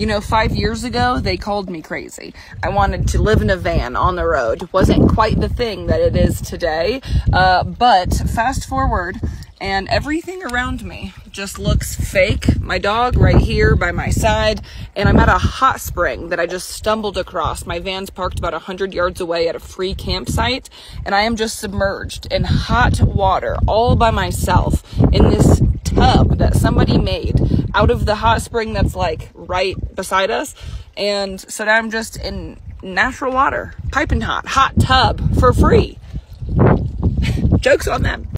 You know, five years ago, they called me crazy. I wanted to live in a van on the road. Wasn't quite the thing that it is today. Uh, but fast forward, and everything around me just looks fake. My dog right here by my side, and I'm at a hot spring that I just stumbled across. My van's parked about 100 yards away at a free campsite, and I am just submerged in hot water all by myself in this tub that somebody made out of the hot spring that's like right beside us. And so now I'm just in natural water, piping hot, hot tub for free. Jokes on them.